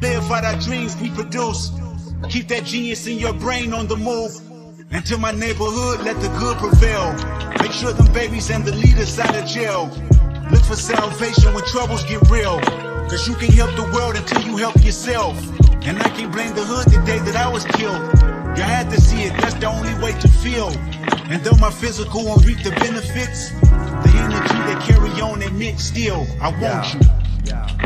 Live out our dreams we produce. Keep that genius in your brain on the move. Until my neighborhood, let the good prevail. Make sure them babies and the leaders out of jail. Look for salvation when troubles get real. Cause you can help the world until you help yourself. And I can't blame the hood the day that I was killed. You had to see it, that's the only way to feel. And though my physical won't reap the benefits, the energy that carry on and admit still, I want Yeah. you. Yeah.